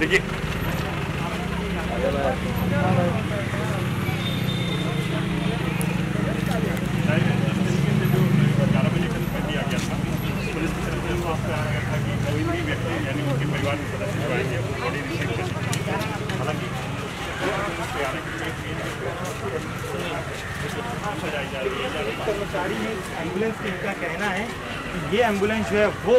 देखिए ग्यारह बजे करीब कर दिया गया था पुलिस की तरफ़ से साफ़ कहा गया था कि कोई भी व्यक्ति यानी उनके परिवार के सदस्य जो आएँगे वो बॉडी रिसीव कर हालाँकि है कर्मचारी है एंबुलेंस टीम का कहना है कि ये एंबुलेंस जो है वो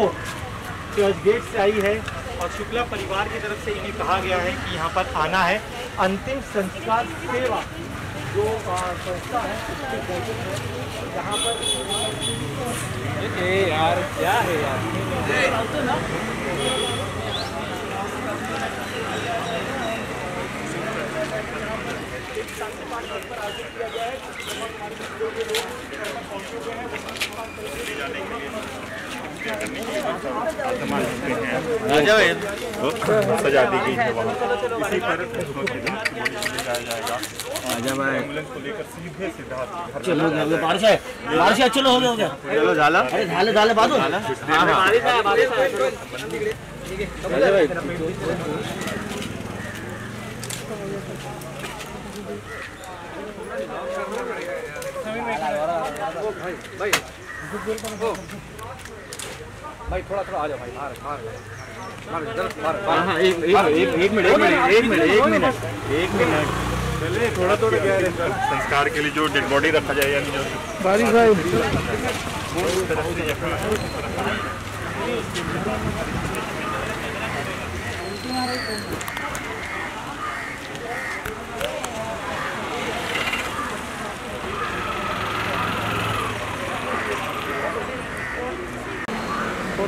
चर्च गेट से आई है और शुक्ला परिवार की तरफ़ से इन्हें कहा गया है कि यहाँ पर आना है। अंतिम संस्कार सेवा जो संस्था है उसके बैठक है। जहाँ पर यार क्या है यार? सामान होते हैं तो सजा दी गई है वहाँ। इसी पर जाएगा। एंबुलेंस को लेकर सीधे सिद्धार्थ चलो चलो बारिश है। बारिश है चलो हो गया हो गया चलो झाला। अरे झाले झाले बाजू हाँ हाँ। भाई। थोड़ा थोड़ा आ जाओ भाई बाहर बाहर बाहर हाँ एक मिनट एक मिनट एक मिनट एक मिनट एक मिनट चलिए थोड़ा थोड़ा कह रहे हैं संस्कार के लिए जो डेड बॉडी रखा जाए यानी जो बारिश भाई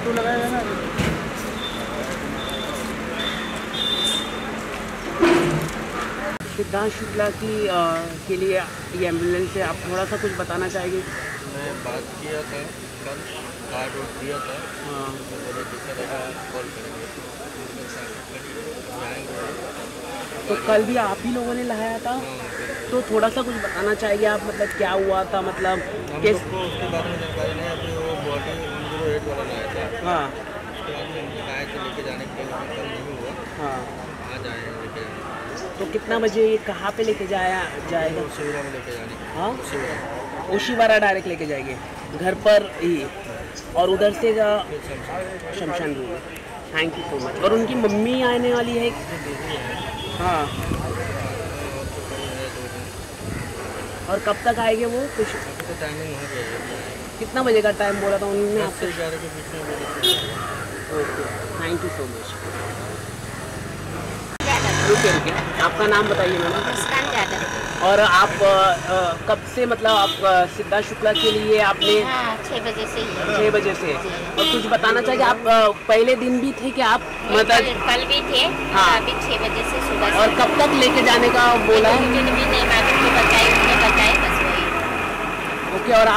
फ़ोटो लगाया है ना? सिद्धांत शुक्ला की अ, के लिए ये एंबुलेंस है। आप थोड़ा सा कुछ बताना चाहेंगे? मैं बात किया था कल कार्ड वोट दिया था। हाँ। तो कॉल करेंगे। तो कल भी आप ही लोगों ने लगाया था? तो थोड़ा सा कुछ बताना चाहिए आप? मतलब क्या हुआ था? मतलब किस उसके बारे में जानकारी नहीं अभी वो बॉडी ज़ीरो एट वाला लाया था। हाँ। उसके बाद में आए थे लेके जाने के लिए कल नहीं हुआ। हाँ। आज आए लेके। तो कितना बजे ये कहाँ पे लेके जाया जाएगा? शिविरा में लेके जाने। हाँ? शिविरा ओशीवारा डायरेक्ट लेके जाएँगे। घर पर ही। और उधर से जा- शमशान भूमि थैंक यू सो मच और उनकी मम्मी आने वाली है? हाँ। और कब तक आएँगे वो? कुछ तो टाइमिंग है। कितना बजे का टाइम बोला था उन्होंने दस से आपको ग्यारह के बीच में okay thank you so much आपका नाम बताइए मैडम। और आप अ, कब से मतलब आप सिद्धार्थ शुक्ला के लिए आपने हाँ छः बजे से छः बजे से। और कुछ बताना चाहिए आप पहले दिन भी थे कि आप मतलब कल भी थे। हाँ। अभी छः बजे से सुबह और कब तक लेके जाने का बोला मुझे है? भी नहीं मालूम बताए बस वही। ओके और